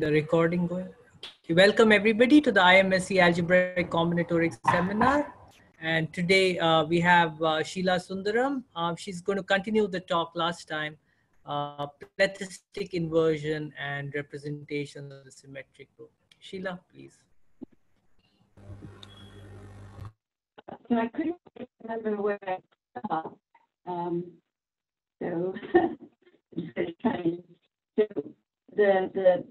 the recording going. Welcome everybody to the IMSC Algebraic Combinatorics Seminar. And today uh, we have uh, Sheila Sundaram. Uh, she's going to continue the talk last time, uh, inversion and representation of the symmetric group. Sheila, please. So I couldn't remember where I stopped. Um, so I'm just going to try and so the the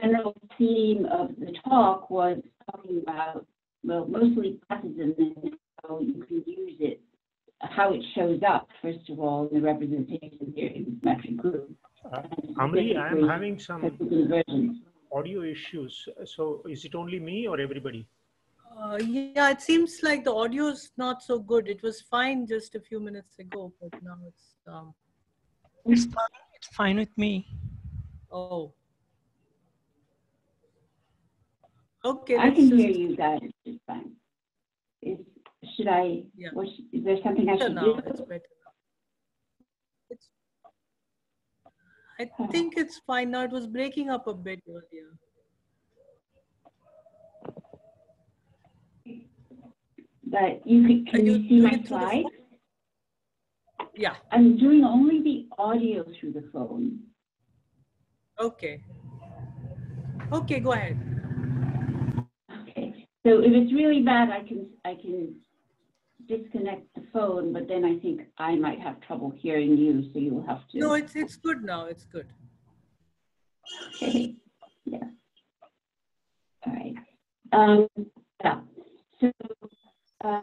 general theme of the talk was talking about well mostly classism and how you can use it, how it shows up first of all in the representation here in the metric group. Uh, Amri, I am having some audio issues. So is it only me or everybody? Uh, yeah, it seems like the audio is not so good. It was fine just a few minutes ago, but now it's, um, It's fine. It's fine with me. Oh. Okay. I can hear you guys It's fine. Is should I? Yeah. What, is there something I should now. do? It's better. It's, I think it's fine now. It was breaking up a bit earlier. But you Are can you you see my it through the slides? Yeah. I'm doing only the audio through the phone. Okay. Okay, go ahead. Okay, so if it's really bad, I can, I can disconnect the phone, but then I think I might have trouble hearing you, so you'll have to. No, it's it's good now. It's good. Okay, yeah. All right. Um, yeah, so, uh,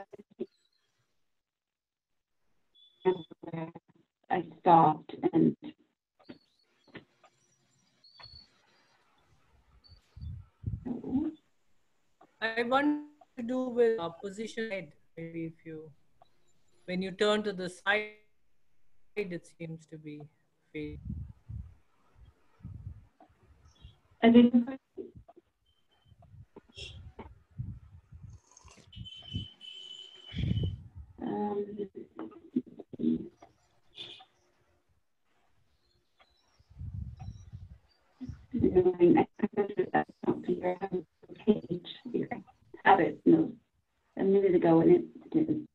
I stopped and I want to do with uh, position head. Maybe if you, when you turn to the side, it seems to be fading. I didn't. Um, guess that's not clear. I have a page here. Have it, no, a minute ago and it didn't.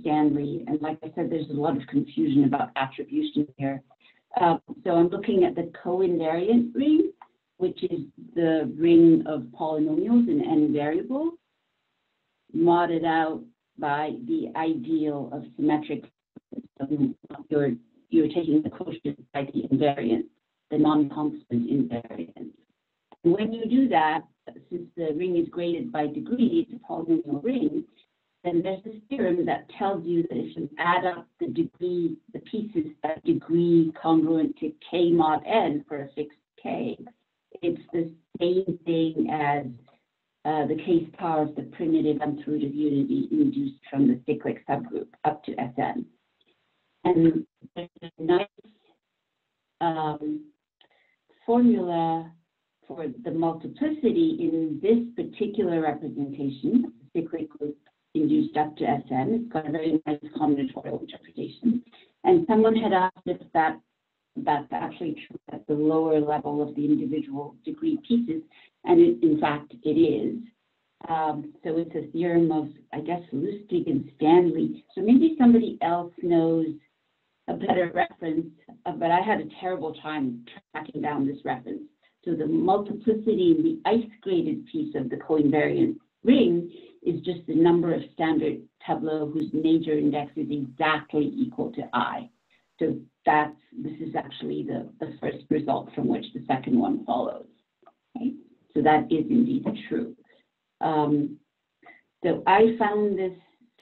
Stanley, and like I said, there's a lot of confusion about attribution here. Uh, so I'm looking at the co-invariant ring, which is the ring of polynomials in n variables, modded out by the ideal of symmetric. So you're you're taking the quotient by the invariant, the non-constant invariant. And when you do that, since the ring is graded by degree, it's a polynomial ring, then there's this theorem that tells you that if you add up the degree, the pieces at degree congruent to k mod n for a fixed k, it's the same thing as uh, the case power of the primitive of unity induced from the cyclic subgroup up to Sn. And there's a nice um, formula for the multiplicity in this particular representation, cyclic group induced up to Sn. It's got a very nice combinatorial interpretation. And someone had asked if that that's actually true at the lower level of the individual degree pieces, and it, in fact it is. Um, so it's a theorem of, I guess, Lusztig and Stanley. So maybe somebody else knows a better reference, uh, but I had a terrible time tracking down this reference. So the multiplicity in the ice-graded piece of the coinvariant ring is just the number of standard tableau whose major index is exactly equal to i. So that's, this is actually the, the first result from which the second one follows. Okay? So that is indeed true. Um, so I found this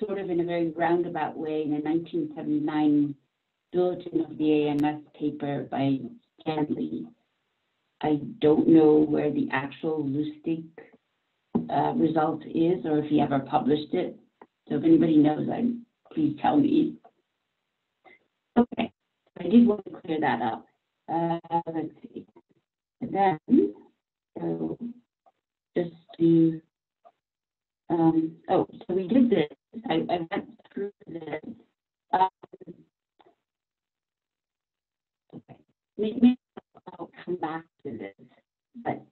sort of in a very roundabout way in a 1979 bulletin of the AMS paper by Stanley. I don't know where the actual Lusztig uh, result is or if he ever published it. So if anybody knows, I, please tell me. Okay, I did want to clear that up. Uh, let's see. And then, so just to, um, oh, so we did this. I, I went through this. Um, okay, maybe I'll come back to this, but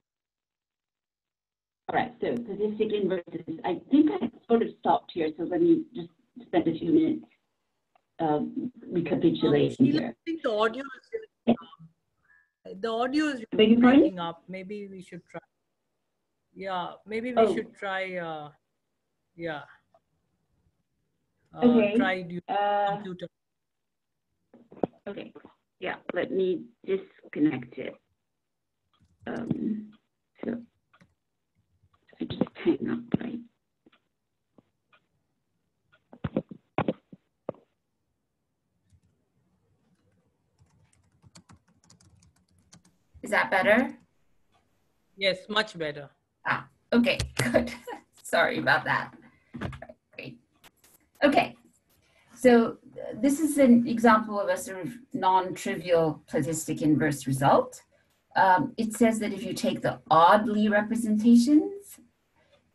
all right, so plethystic inverses. I think I sort of stopped here, so let me just spend a few minutes um, recapitulating Um, Sheila, here. I think the audio is really, um, the audio is pardon? breaking up. Maybe we should try. Yeah, maybe we Oh. should try. Uh, yeah. Uh, Okay. Try do Uh, computer. okay, yeah, let me disconnect it. Um, so I just up, right? Is that better? Yes, much better. Ah, Okay, good. Sorry about that. Great. Okay, so this is an example of a sort of non-trivial plethystic inverse result. Um, it says that if you take the odd Lie representations,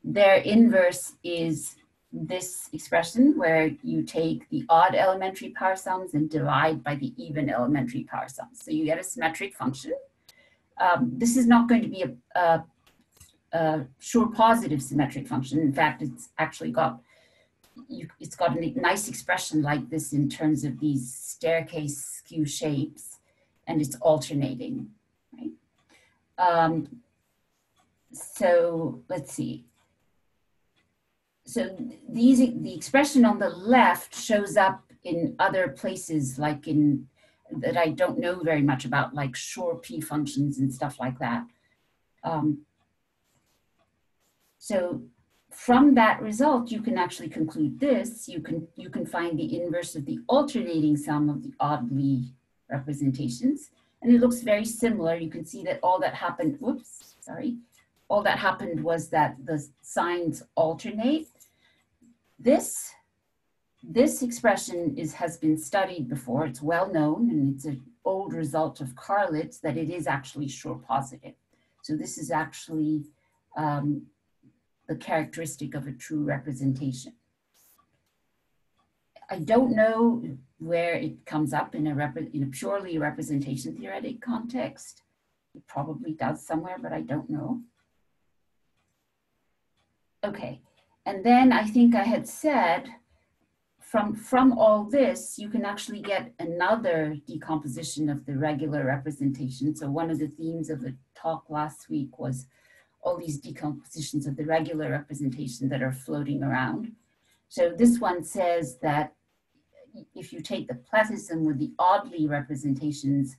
their inverse is this expression where you take the odd elementary power sums and divide by the even elementary power sums. So you get a symmetric function. Um, this is not going to be a, a a Schur positive symmetric function. In fact, it's actually got you, it's got a nice expression like this in terms of these staircase skew shapes, and it's alternating, right? Um, so let's see. So these the expression on the left shows up in other places, like in that I don't know very much about, like Schur p functions and stuff like that. Um, so from that result, you can actually conclude this. You can, you can find the inverse of the alternating sum of the odd Lie representations. And it looks very similar. You can see that all that happened, whoops, sorry. All that happened was that the signs alternate. This, this expression is, has been studied before. It's well known and it's an old result of Carlitz that it is actually Schur positive. So this is actually um, the characteristic of a true representation. I don't know where it comes up in a, in a purely representation theoretic context. It probably does somewhere, but I don't know. Okay, and then I think I had said from, from all this, you can actually get another decomposition of the regular representation. So one of the themes of the talk last week was all these decompositions of the regular representation that are floating around. So this one says that if you take the plethysm with the odd Lie representations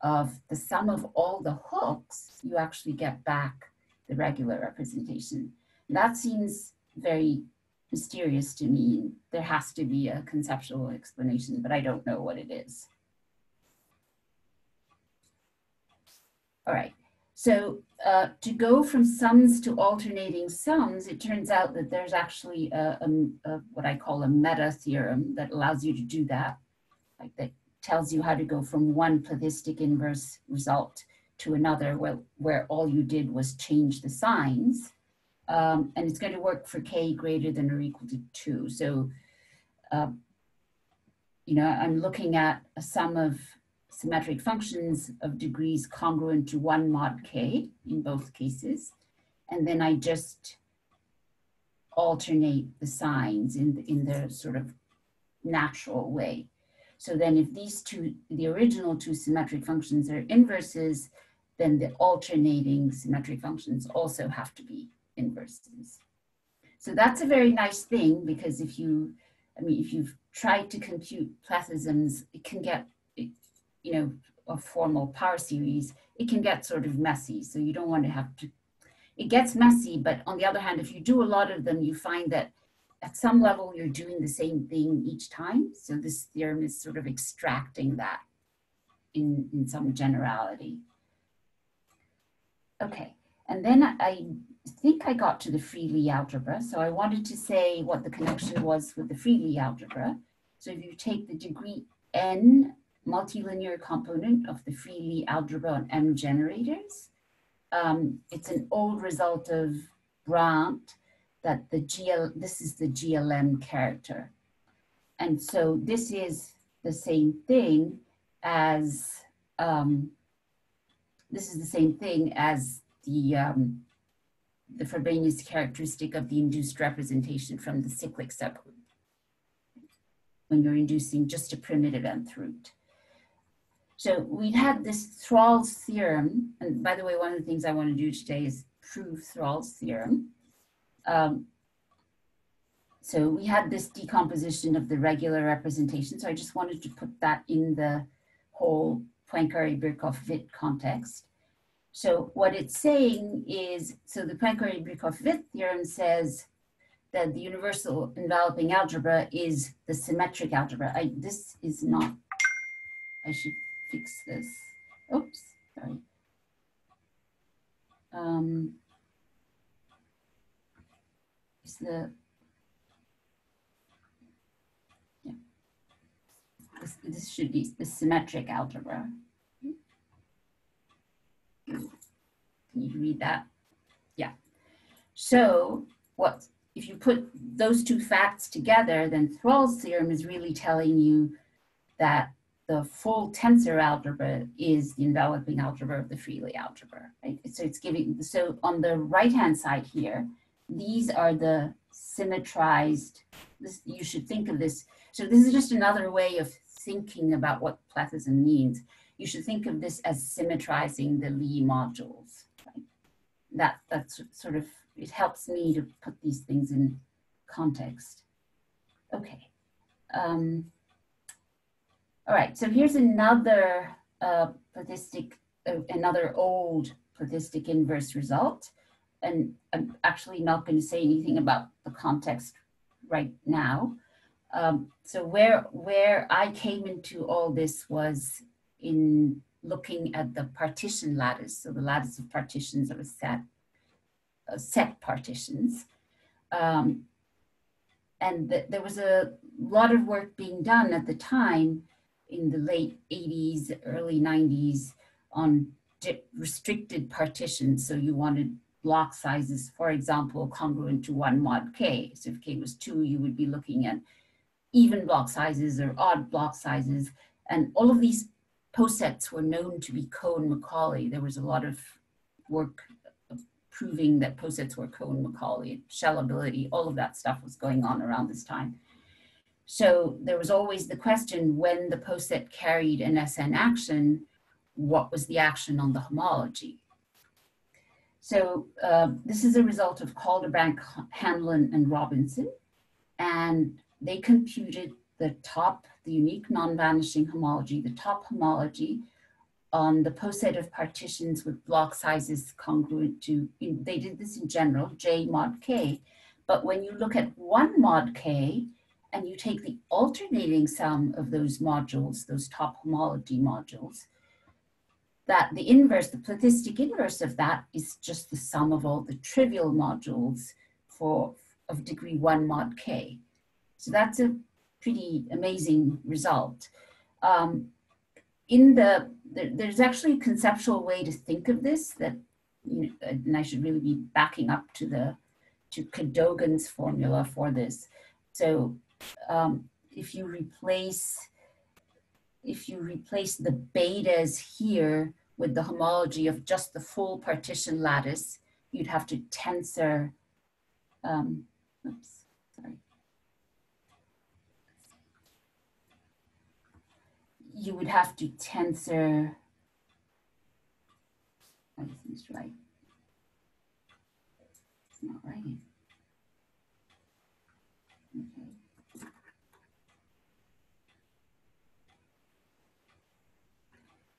of the sum of all the hooks, you actually get back the regular representation. That seems very mysterious to me. There has to be a conceptual explanation, but I don't know what it is. All right. So uh, to go from sums to alternating sums, it turns out that there's actually a, a, a, what I call a meta theorem that allows you to do that. Like that tells you how to go from one plethystic inverse result to another where, where all you did was change the signs. Um, and it's going to work for k greater than or equal to 2. So, uh, you know, I'm looking at a sum of symmetric functions of degrees congruent to 1 mod k in both cases. And then I just alternate the signs in the, in the sort of natural way. So then if these two, the original two symmetric functions are inverses, then the alternating symmetric functions also have to be inverses. So that's a very nice thing because if you, I mean, if you've tried to compute plethysms, it can get, you know, a formal power series, it can get sort of messy. So you don't want to have to, it gets messy, but on the other hand, if you do a lot of them, you find that at some level you're doing the same thing each time. So this theorem is sort of extracting that in, in some generality. Okay, and then I think I got to the free Lie algebra. So I wanted to say what the connection was with the free Lie algebra. So if you take the degree n multilinear component of the free Lie algebra on M generators, um, it's an old result of Brandt that the GL, this is the GLM character. And so this is the same thing as, um, this is the same thing as the, um, the Frobenius characteristic of the induced representation from the cyclic subgroup when you're inducing just a primitive nth root. So we had this Thrall's theorem, and by the way, one of the things I want to do today is prove Thrall's theorem. Um, so we had this decomposition of the regular representation. So I just wanted to put that in the whole Poincaré-Birkhoff-Witt context. So what it's saying is, so the Poincaré-Birkhoff-Witt theorem says that the universal enveloping algebra is the symmetric algebra. I, this is not, I should fix this. Oops, sorry. Um, is the, yeah, this, this should be the symmetric algebra. Can you read that? Yeah. So what if you put those two facts together, then Thrall's theorem is really telling you that the full tensor algebra is the enveloping algebra of the free Lie algebra. Right? So it's giving, so on the right-hand side here, these are the symmetrized, this, you should think of this, so this is just another way of thinking about what plethism means. You should think of this as symmetrizing the Lie modules. Right? That, that's sort of it helps me to put these things in context. Okay. Um, all right, so here's another uh, plethystic, uh, another old plethystic inverse result. And I'm actually not going to say anything about the context right now. Um, so where, where I came into all this was in looking at the partition lattice, so the lattice of partitions of a set uh, set partitions. Um, and th there was a lot of work being done at the time in the late 80s, early 90s on restricted partitions. So you wanted block sizes, for example, congruent to one mod k. So if k was two, you would be looking at even block sizes or odd block sizes. And all of these posets were known to be Cohen-Macaulay. There was a lot of work proving that posets were Cohen-Macaulay, shellability, all of that stuff was going on around this time. So there was always the question when the poset carried an SN action, what was the action on the homology? So uh, this is a result of Calderbank, Hanlon, and Robinson. And they computed the top, the unique non-vanishing homology, the top homology on the poset of partitions with block sizes congruent to, they did this in general, J mod K. But when you look at one mod K and you take the alternating sum of those modules, those top homology modules, that the inverse, the plethystic inverse of that is just the sum of all the trivial modules for of degree one mod K. So that's a pretty amazing result. Um, in the there, there's actually a conceptual way to think of this that, you know, and I should really be backing up to the, to Cadogan's formula for this. So um, if you replace, if you replace the betas here with the homology of just the full partition lattice, you'd have to tensor, um, oops, you would have to tensor, oh, this right. It's not right. Okay.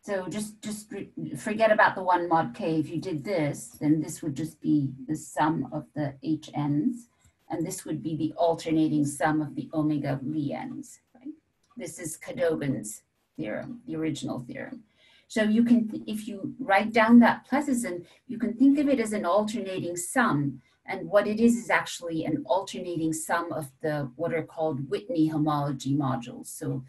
So just, just forget about the one mod k. If you did this, then this would just be the sum of the HNs, and this would be the alternating sum of the omega Lie n's. Right? This is Cadogan's theorem, the original theorem. So you can, if you write down that plethysm, you can think of it as an alternating sum. And what it is is actually an alternating sum of the what are called Whitney homology modules. So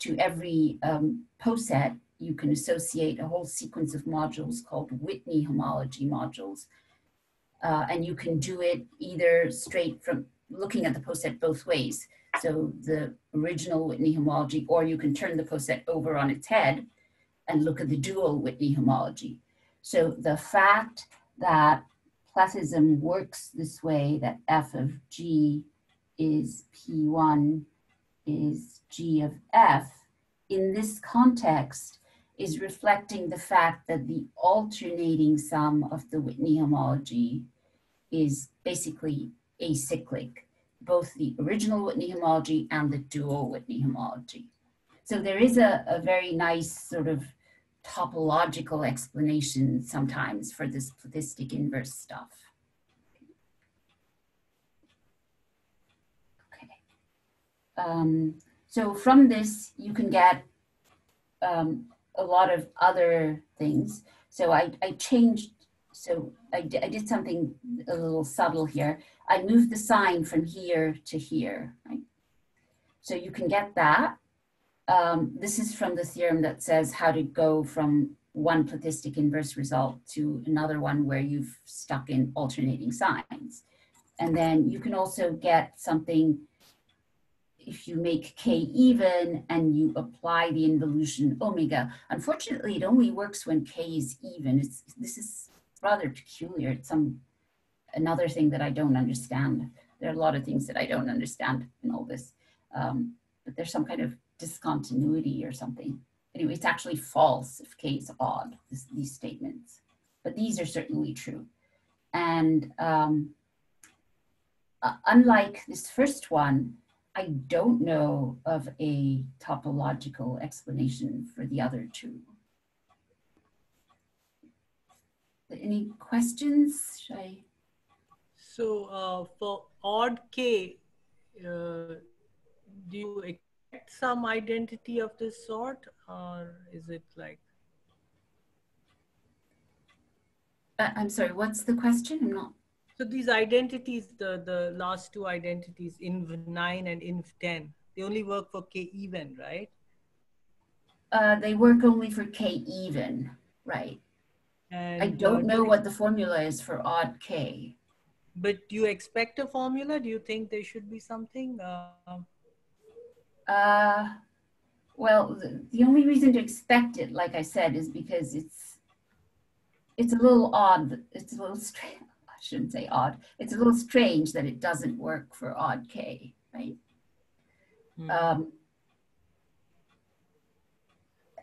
to every um, poset, you can associate a whole sequence of modules called Whitney homology modules. Uh, and you can do it either straight from looking at the poset both ways. So the original Whitney homology, or you can turn the poset over on its head and look at the dual Whitney homology. So the fact that plethysm works this way, that f of g is p1 is g of f, in this context is reflecting the fact that the alternating sum of the Whitney homology is basically acyclic, both the original Whitney homology and the dual Whitney homology. So there is a, a very nice sort of topological explanation sometimes for this plethystic inverse stuff. Okay. Um, so from this, you can get um, a lot of other things. So I, I changed, so I, did something a little subtle here. I moved the sign from here to here, right? So you can get that. Um, this is from the theorem that says how to go from one plethystic inverse result to another one where you've stuck in alternating signs. And then you can also get something if you make k even and you apply the involution omega. Unfortunately, it only works when k is even. It's, this is rather peculiar. It's some another thing that I don't understand. There are a lot of things that I don't understand in all this, um, but there's some kind of discontinuity or something. Anyway, it's actually false if k is odd, this, these statements. But these are certainly true. And um, uh, unlike this first one, I don't know of a topological explanation for the other two. Any questions? Should I? So uh, for odd k, uh, do you expect some identity of this sort, or is it like? Uh, I'm sorry. What's the question? I'm not. So these identities, the the last two identities, inv nine and inv ten, they only work for k even, right? Uh, they work only for k even, right? And I don't know what the formula is for odd k. But do you expect a formula? Do you think there should be something? Uh, Uh, well, the, the only reason to expect it, like I said, is because it's it's a little odd. It's a little strange. I shouldn't say odd. It's a little strange that it doesn't work for odd k, right? hmm. Um,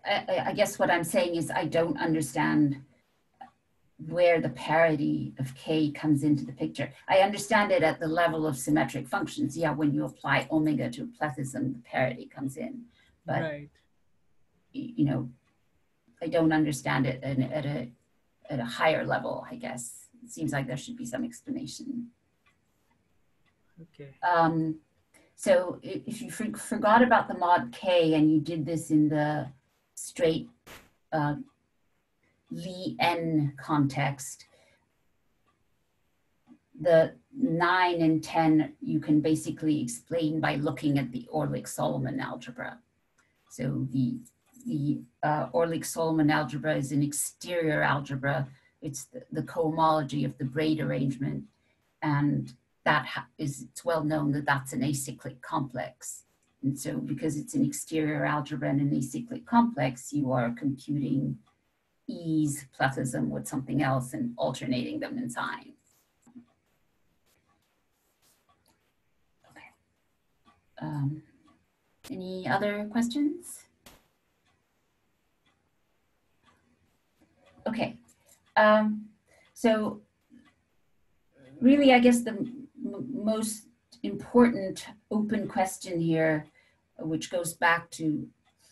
I- I guess what I'm saying is I don't understand where the parity of k comes into the picture. I understand it at the level of symmetric functions. Yeah, when you apply omega to a plethism, the parity comes in. But right. you know, I don't understand it at, at a at a higher level. I guess it seems like there should be some explanation. Okay. Um, so if you for- forgot about the mod K and you did this in the straight uh, Lie N context, the nine and 10 you can basically explain by looking at the Orlik-Solomon algebra. So the, the uh, Orlik-Solomon algebra is an exterior algebra. It's the, the cohomology of the braid arrangement. And that ha- is, it's well known that that's an acyclic complex. And so because it's an exterior algebra and an acyclic complex, you are computing E's plethism with something else and alternating them in time. Okay. Um, any other questions? Okay. Um, so really, I guess the most important open question here, which goes back to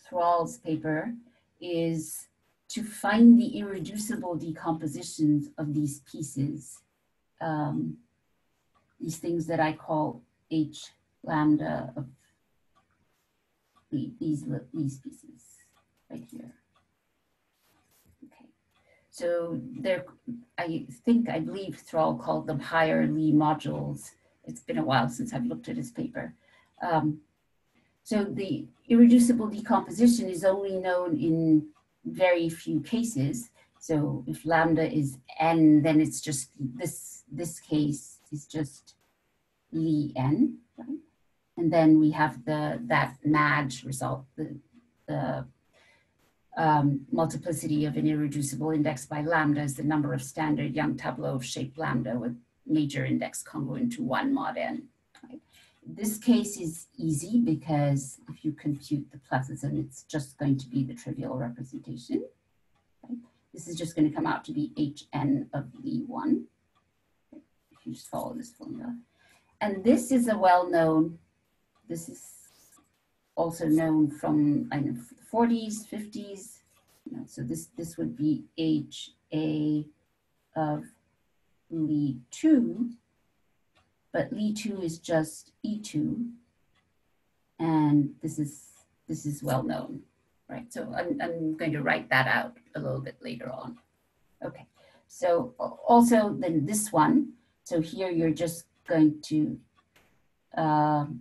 Thrall's paper, is to find the irreducible decompositions of these pieces, um, these things that I call H lambda of these, these pieces right here. Okay, so there, I think, I believe Thrall called them higher Lie modules. It's been a while since I've looked at his paper. Um, so the irreducible decomposition is only known in very few cases. So if lambda is n, then it's just this, this case is just Lie n, right? And then we have the, that MAJ result, the, the um, multiplicity of an irreducible index by lambda is the number of standard Young tableau of shape lambda with major index congruent to one mod n. This case is easy because if you compute the plethism, it's just going to be the trivial representation. Right? This is just going to come out to be hn of Lie1, if you just follow this formula. And this is a well-known, this is also known from I know, 40s, 50s. You know, so this, this would be HA of Lie2, but Lie2 is just E2. And this is, this is well known, right? So I'm, I'm going to write that out a little bit later on. Okay, so also then this one, so here you're just going to, um,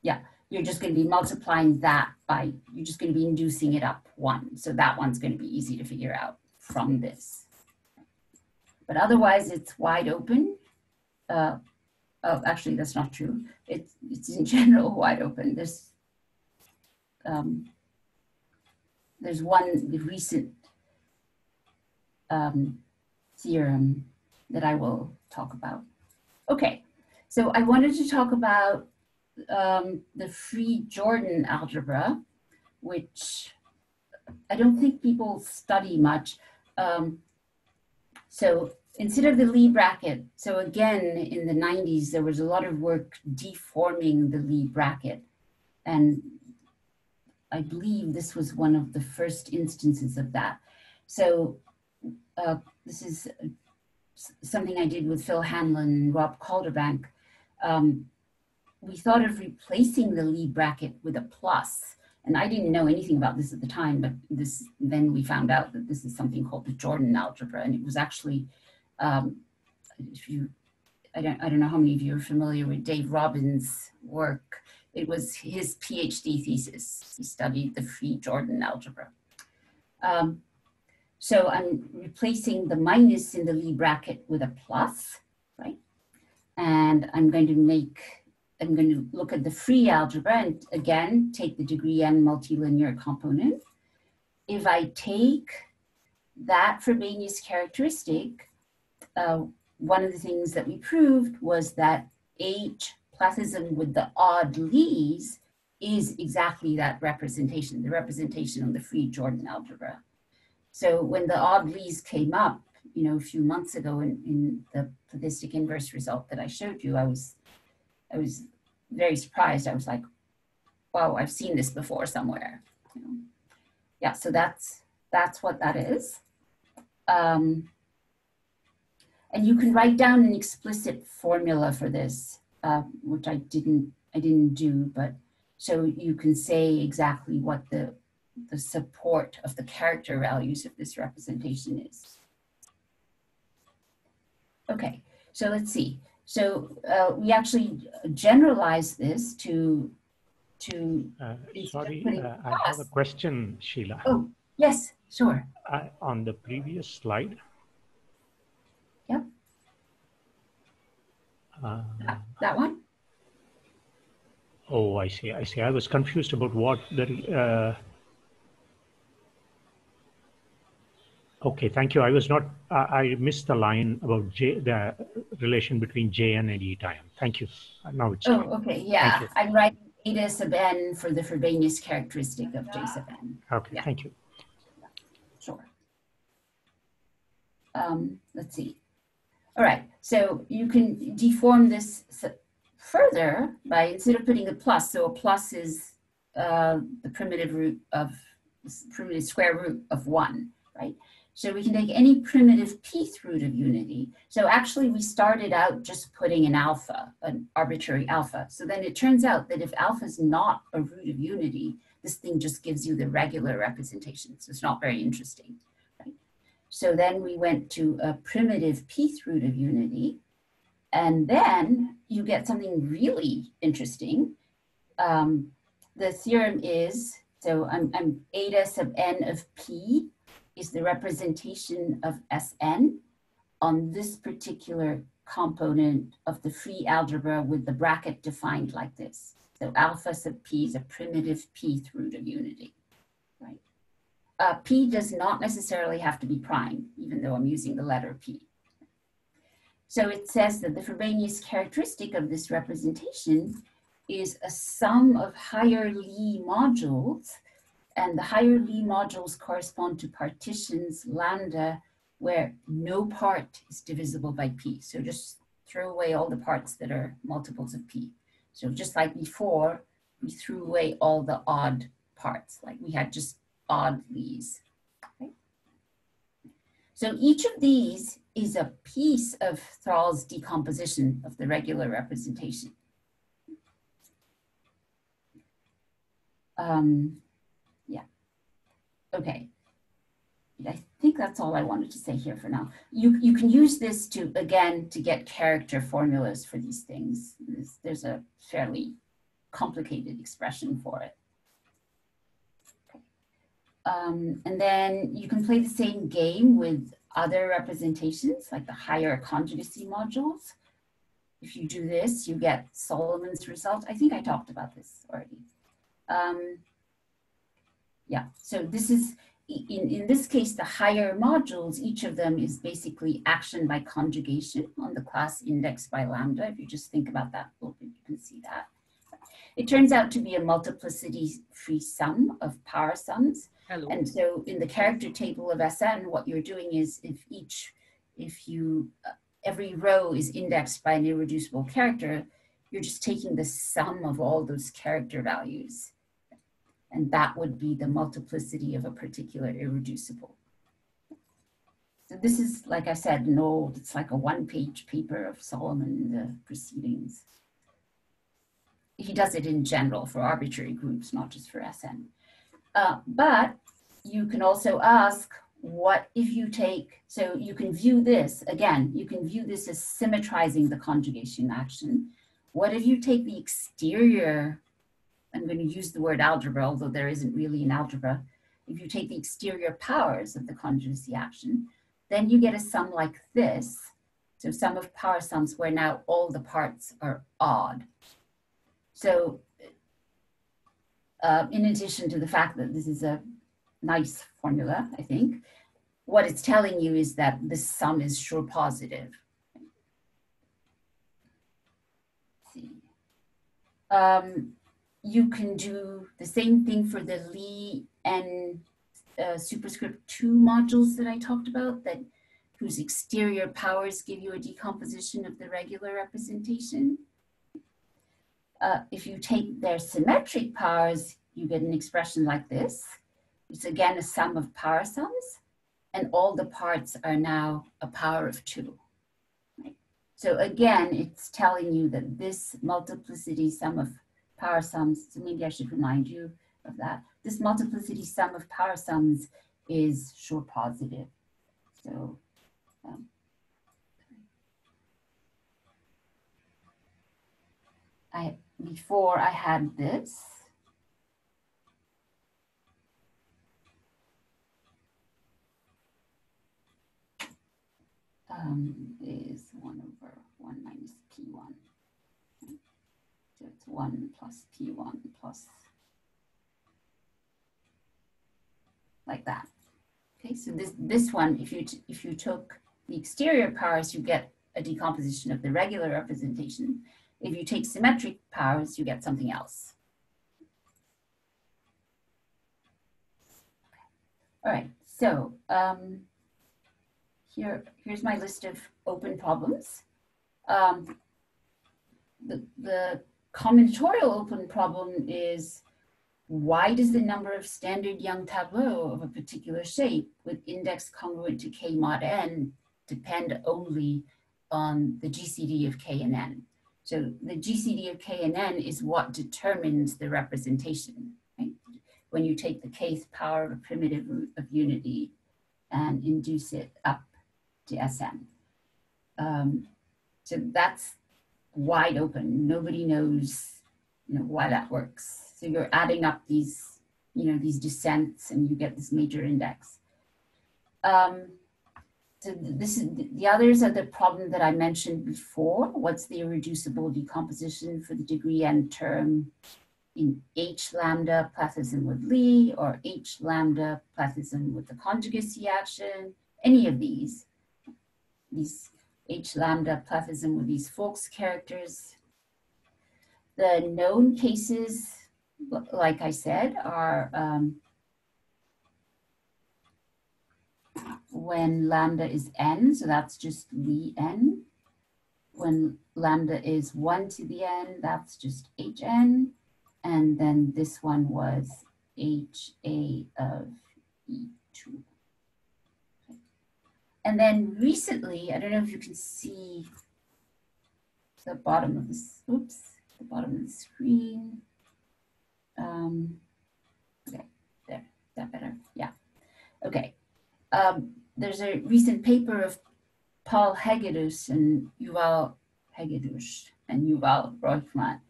yeah, you're just going to be multiplying that by, you're just going to be inducing it up one. So that one's going to be easy to figure out from this. But otherwise, it's wide open. Uh, oh, actually, that's not true. It's, it's in general wide open. There's, um, there's one recent um, theorem that I will talk about. Okay, so I wanted to talk about um, the free Jordan algebra, which I don't think people study much. Um, so instead of the Lie bracket, so again, in the 90s, there was a lot of work deforming the Lie bracket. And I believe this was one of the first instances of that. So uh, this is something I did with Phil Hanlon and Rob Calderbank. Um, we thought of replacing the Lie bracket with a plus. And I didn't know anything about this at the time, but this then we found out that this is something called the Jordan algebra. And it was actually, um, if you, I don't, I don't know how many of you are familiar with Dave Robbins' work. It was his PhD thesis. He studied the free Jordan algebra. Um, so I'm replacing the minus in the Lie bracket with a plus, right? And I'm going to make I'm going to look at the free algebra and again, take the degree n multilinear component. If I take that Frobenius characteristic, uh, one of the things that we proved was that H plethism with the odd Lies is exactly that representation, the representation of the free Jordan algebra. So when the odd Lies came up, you know, a few months ago in, in the plethystic inverse result that I showed you, I was I was very surprised. I was like, wow, I've seen this before somewhere. You know? Yeah, so that's that's what that is. Um, and you can write down an explicit formula for this, uh, which I didn't I didn't do, but so you can say exactly what the the support of the character values of this representation is. Okay, so let's see. So uh, we actually generalize this to to. Uh, sorry, uh, I have a question, Sheila. Oh yes, sure. on the previous slide. Uh, that, that one. Oh, I see. I see. I was confused about what the uh, Okay, thank you. I was not, uh, I missed the line about J, the relation between Jn and E time. Thank you. Now it's Oh, okay, yeah. I'm writing eta sub n for the Frobenius characteristic of J sub n. Okay, yeah. thank you. Sure. Um, let's see. All right, so you can deform this further by instead of putting a plus, so a plus is uh, the primitive root of primitive square root of one, right? So we can take any primitive pth root of unity. So actually we started out just putting an alpha, an arbitrary alpha. So then it turns out that if alpha is not a root of unity, this thing just gives you the regular representation. So it's not very interesting. So then we went to a primitive pth root of unity. And then you get something really interesting. Um, the theorem is, so I'm, I'm eta sub n of p is the representation of Sn on this particular component of the free algebra with the bracket defined like this. So alpha sub p is a primitive pth root of unity? Uh, p does not necessarily have to be prime, even though I'm using the letter p. So it says that the Frobenius characteristic of this representation is a sum of higher Lie modules, and the higher Lie modules correspond to partitions lambda where no part is divisible by p. So just throw away all the parts that are multiples of p. So just like before, we threw away all the odd parts, like we had just odd Lies. Okay? So each of these is a piece of Thrall's decomposition of the regular representation. Um, yeah, okay. I think that's all I wanted to say here for now. You, you can use this to, again, to get character formulas for these things. There's, there's a fairly complicated expression for it. Um, and then you can play the same game with other representations, like the higher conjugacy modules. If you do this, you get Solomon's result. I think I talked about this already. Um, yeah, so this is, in, in this case, the higher modules, each of them is basically action by conjugation on the class index by lambda. If you just think about that a little bit, you can see that. It turns out to be a multiplicity-free sum of power sums. Hello. And so in the character table of SN, what you're doing is if each, if you, uh, every row is indexed by an irreducible character, you're just taking the sum of all those character values and that would be the multiplicity of a particular irreducible. So this is, like I said, an old, it's like a one-page paper of Solomon in the proceedings. He does it in general for arbitrary groups, not just for SN. Uh, but you can also ask, what if you take, so you can view this, again, you can view this as symmetrizing the conjugation action. What if you take the exterior I'm going to use the word algebra, although there isn't really an algebra. If you take the exterior powers of the conjugacy action, then you get a sum like this. So sum of power sums where now all the parts are odd. So uh, in addition to the fact that this is a nice formula, I think, what it's telling you is that the sum is Schur positive. Um, you can do the same thing for the Lie and uh, superscript 2 modules that I talked about, that whose exterior powers give you a decomposition of the regular representation. Uh, if you take their symmetric powers, you get an expression like this. It's again a sum of power sums, and all the parts are now a power of 2. Right? So again, it's telling you that this multiplicity sum of power sums, so maybe I should remind you of that. This multiplicity sum of power sums is Schur positive. So um, I before I had this. Um, is 1 over 1 minus p1. So it's 1 plus P1 plus like that. Okay, so this, this one, if you, if you took the exterior powers, you get a decomposition of the regular representation. If you take symmetric powers, you get something else. All right, so um, here, here's my list of open problems. Um, the, the combinatorial open problem is why does the number of standard Young tableau of a particular shape with index congruent to k mod n depend only on the GCD of k and n? So the GCD of k and n is what determines the representation. Right? When you take the kth power of a primitive root of unity, and induce it up to Sn. Um, so that's wide open. Nobody knows, you know, why that works. So you're adding up these, you know, these descents and you get this major index. Um, so this is the others are the problem that I mentioned before. What's the irreducible decomposition for the degree n term in H lambda plethysm with Lie or H lambda plethysm with the conjugacy action, any of these, these H lambda plethysm with these Foulkes characters. The known cases, like I said, are um, when lambda is n, so that's just Lie n. When lambda is 1 to the n, that's just hn. And then this one was HA of E2. And then recently, I don't know if you can see the bottom of this, oops, the bottom of the screen. Um, okay, there, that better? Yeah. Okay. Um, there's a recent paper of Paul Hegedus and Yuval Hegedus and Yuval Roichman,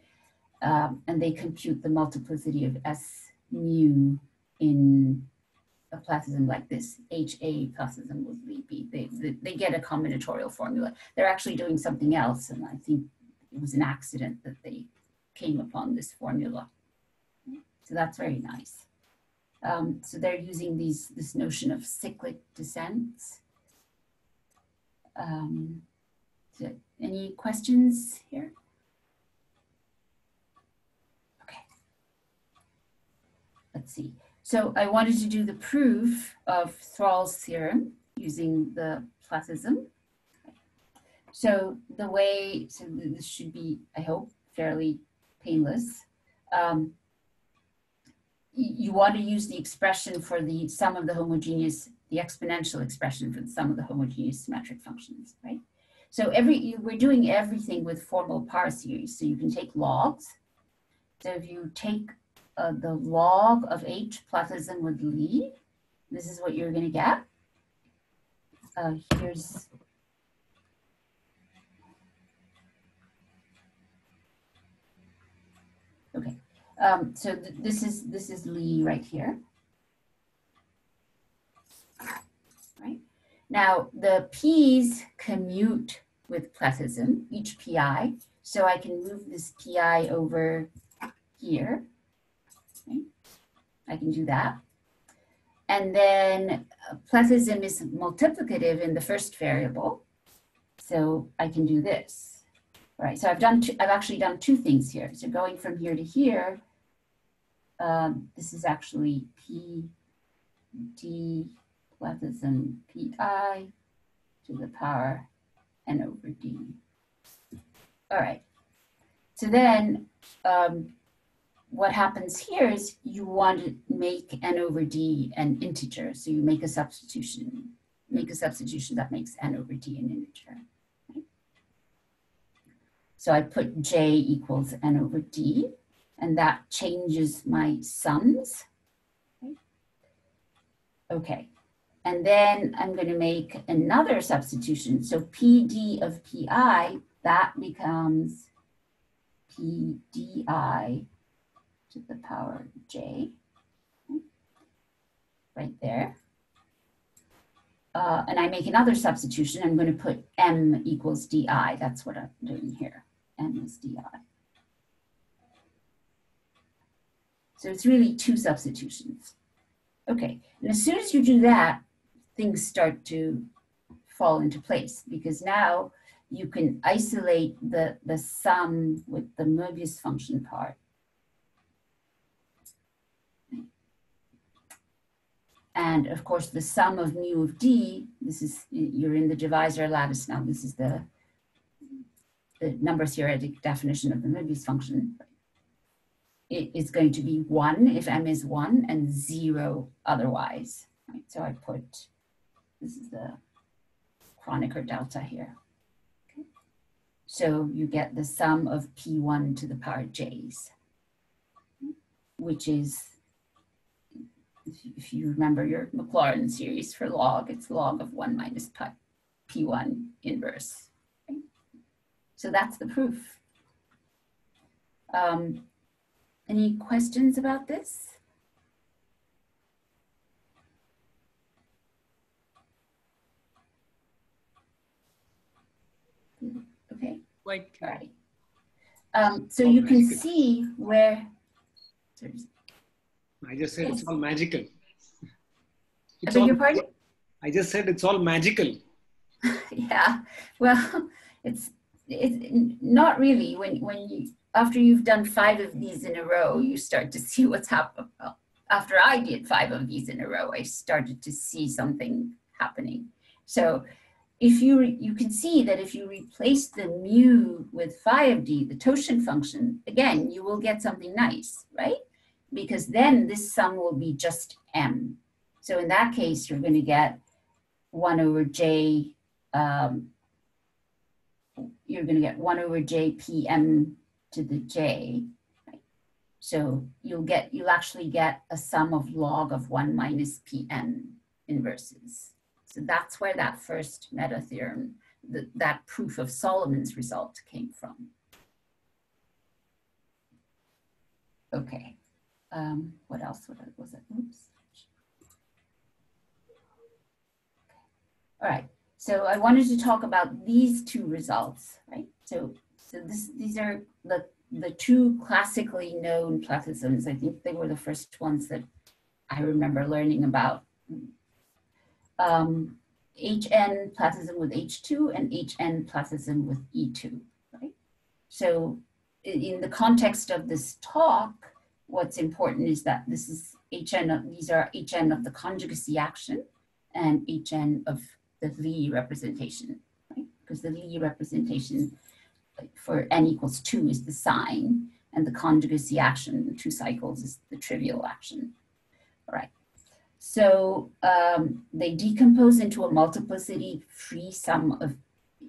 um, and they compute the multiplicity of S mu in a plethysm like this, HA plethysm with B. They, they, they get a combinatorial formula. They're actually doing something else, and I think it was an accident that they came upon this formula. So that's very nice. Um, so they're using these this notion of cyclic descents. Um, so any questions here? Okay. Let's see. So I wanted to do the proof of Thrall's theorem using the plethysm. So the way, so this should be, I hope, fairly painless. Um, you want to use the expression for the sum of the homogeneous, the exponential expression for the sum of the homogeneous symmetric functions, right? So every we're doing everything with formal power series. So you can take logs. So if you take uh, the log of H plethysm with Lie, this is what you're going to get. Uh, here's okay. Um, so th this is this is Lie right here. Right now, the p's commute with plethysm, each pi. So I can move this pi over here. Okay. I can do that. And then plethysm is multiplicative in the first variable. So I can do this. All right, so I've done, two, I've actually done two things here. So going from here to here, um, this is actually P D plethysm Pi to the power n over D. All right, so then um, what happens here is you want to make n over d an integer. So you make a substitution, make a substitution that makes n over d an integer. So I put j equals n over d, and that changes my sums. Okay. And then I'm going to make another substitution. So pd of pi, that becomes pdi to the power j, right there. Uh, and I make another substitution. I'm going to put m equals di. That's what I'm doing here. m is di. So it's really two substitutions. Okay, and as soon as you do that, things start to fall into place because now you can isolate the, the sum with the Möbius function part And of course, the sum of mu of d, this is, you're in the divisor lattice now, this is the, the number theoretic definition of the Möbius function. It is going to be one if m is one and zero otherwise. Right? So I put, this is the Kronecker delta here. Okay. So you get the sum of p1 to the power j's, which is if you, remember your Maclaurin series for log, it's log of 1 minus pi, p1 inverse. So that's the proof. Um, any questions about this? Okay. Quite All right. Um, so you can see where. sorry, I just said Yes. it's all magical. I It's beg all, your pardon? I just said it's all magical. Yeah. Well, it's it's not really when when you after you've done five of these in a row, you start to see what's happening. After I did five of these in a row, I started to see something happening. So if you you can see that if you replace the mu with phi of d, the totient function, again, you will get something nice, right? Because then this sum will be just m. So in that case, you're going to get 1 over j, um, you're going to get 1 over j pm to the j. So you'll get, you'll actually get a sum of log of 1 minus Pn inverses. So that's where that first meta theorem, th- that proof of Solomon's result came from. Okay, um, what else was it? Oops. All right, so I wanted to talk about these two results, right? So, so this, these are the, the two classically known plethysms. I think they were the first ones that I remember learning about. Um, HN plethysm with H2 and HN plethysm with E2, right? So in the context of this talk, what's important is that this is HN, of, these are HN of the conjugacy action and HN of the Lie representation, right? Because the Lie representation for n equals two is the sign, and the conjugacy action, two cycles, is the trivial action. All right. So um, they decompose into a multiplicity free sum of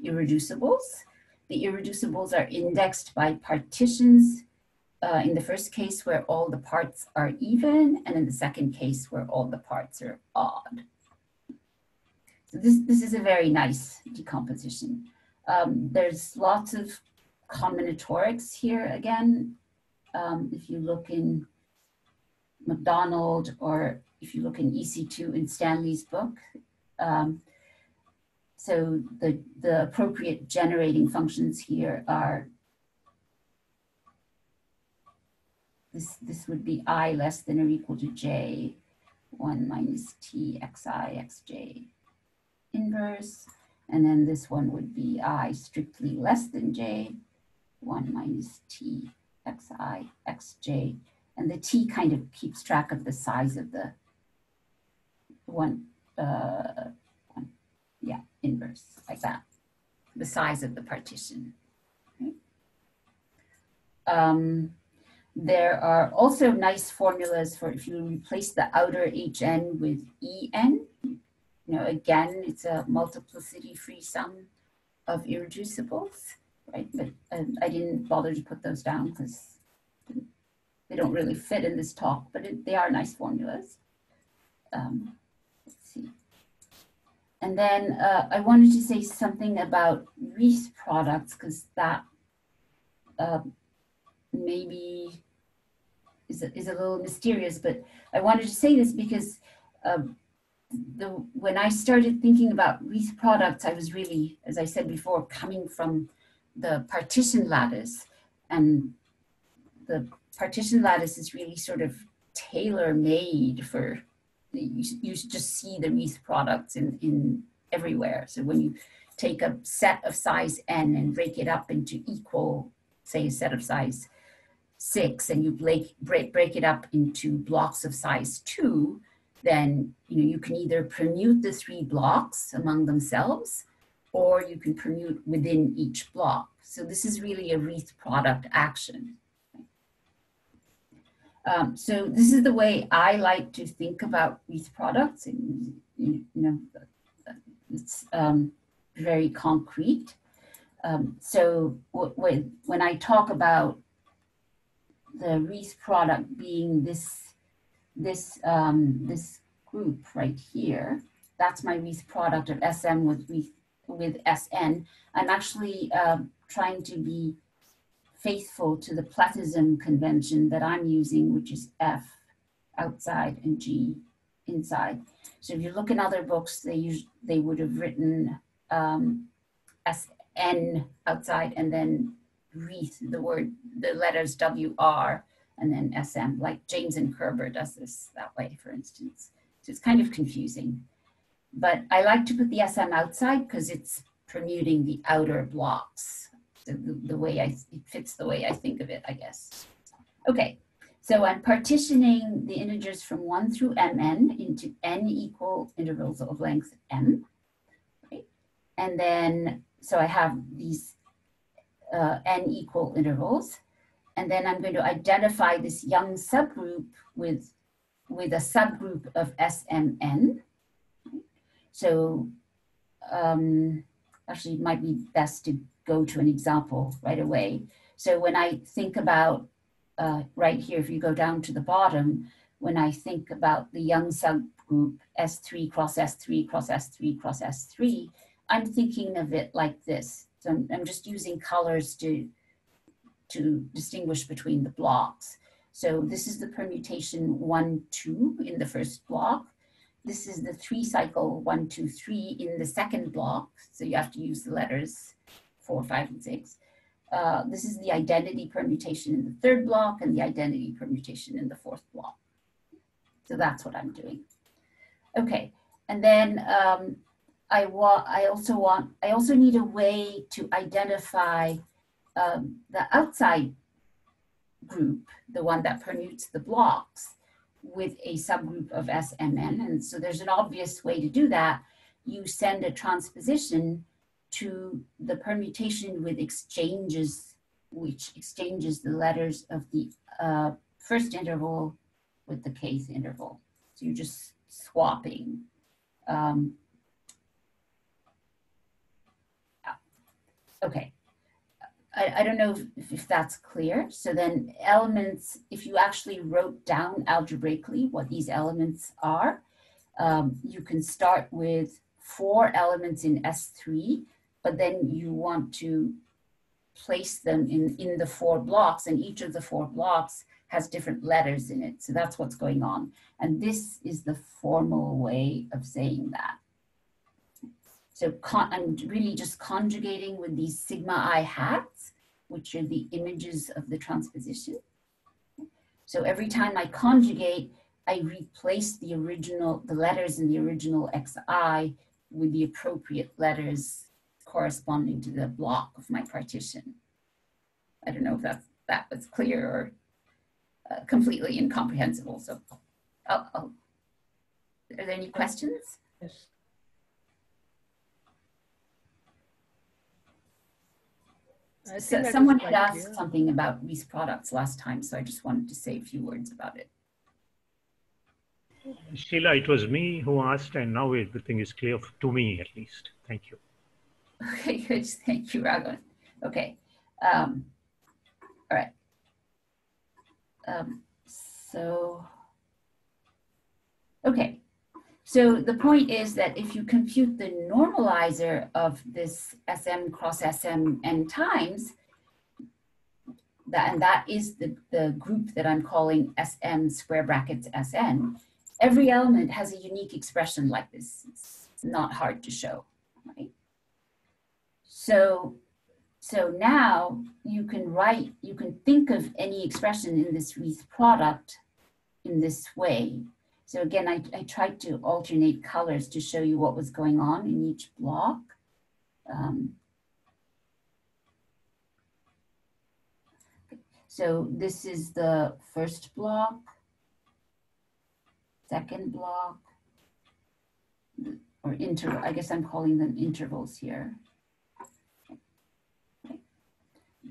irreducibles. The irreducibles are indexed by partitions. Uh, in the first case, where all the parts are even, and in the second case, where all the parts are odd. So this, this is a very nice decomposition. Um, there's lots of combinatorics here again. Um, if you look in Macdonald or if you look in EC2 in Stanley's book. Um, so the, the appropriate generating functions here are this, this would be i less than or equal to j, 1 minus t xi xj inverse. And then this one would be i strictly less than j, 1 minus t xi xj. And the t kind of keeps track of the size of the one, uh, one yeah, inverse, like that. The size of the partition. Um, there are also nice formulas for if you replace the outer hn with en, you know, again, it's a multiplicity free sum of irreducibles, right? But um, I didn't bother to put those down because they don't really fit in this talk, but it, they are nice formulas. Um, let's see. And then uh, I wanted to say something about wreath products because that uh, maybe is a, is a little mysterious, but I wanted to say this because um, the when I started thinking about wreath products, I was really, as I said before, coming from the partition lattice, and the partition lattice is really sort of tailor made for you, you just see the wreath products in, in everywhere. So when you take a set of size n and break it up into equal, say a set of size six, and you break, break, break it up into blocks of size two, then you know you can either permute the three blocks among themselves, or you can permute within each block. So this is really a wreath product action. Um, so this is the way I like to think about wreath products, and you know, it's um, very concrete. Um, so when I talk about the wreath product being this this, um, this group right here, that's my wreath product of SM with wreath, with SN. I'm actually uh, trying to be faithful to the plethysm convention that I'm using, which is F outside and G inside. So if you look in other books, they use, they would have written um, SN outside and then wreath, the word, the letters WR and then SM, like James and Kerber does this that way, for instance. So it's kind of confusing. But I like to put the SM outside because it's permuting the outer blocks. The, the way I, it fits the way I think of it, I guess. Okay, so I'm partitioning the integers from 1 through mn into n equal intervals of length m. Right? And then, so I have these uh, n equal intervals. And then I'm going to identify this young subgroup with, with a subgroup of SMN. So um, actually it might be best to go to an example right away. So when I think about uh, right here, if you go down to the bottom, when I think about the young subgroup S3 cross S3 cross S3 cross S3, I'm thinking of it like this. So I'm, I'm just using colors to, to distinguish between the blocks. So this is the permutation one, two in the first block. This is the three cycle one, two, three in the second block. So you have to use the letters four, five, and six. Uh, this is the identity permutation in the third block and the identity permutation in the fourth block. So that's what I'm doing. Okay, and then um, I want, I also want, I also need a way to identify um, the outside group, the one that permutes the blocks with a subgroup of SMN. And so there's an obvious way to do that. You send a transposition to the permutation with exchanges, which exchanges the letters of the uh, first interval with the kth interval. So you're just swapping. Um, okay. I, I don't know if, if that's clear. So then elements, if you actually wrote down algebraically what these elements are, um, you can start with four elements in S3 but then you want to place them in, in the four blocks and each of the four blocks has different letters in it. So that's what's going on. And this is the formal way of saying that. So I'm really just conjugating with these sigma i hats, which are the images of the transposition. So every time I conjugate, I replace the original, the letters in the original xi with the appropriate letters corresponding to the block of my partition. I don't know if that's, that was clear or uh, completely incomprehensible. So, I'll, I'll, are there any questions? Yes. So someone had asked clear. something about these products last time, so I just wanted to say a few words about it. Sheila, it was me who asked, and now everything is clear to me at least. Thank you. Okay, good. Thank you, Raghavan. Okay. Um, all right. Um, so, okay. So the point is that if you compute the normalizer of this SM cross SM n times, that, and that is the, the group that I'm calling SM square brackets SN, every element has a unique expression like this. It's not hard to show, right? So, so now you can write, you can think of any expression in this wreath product in this way. So again, I, I tried to alternate colors to show you what was going on in each block. Um, so this is the first block, second block, or interval, I guess I'm calling them intervals here.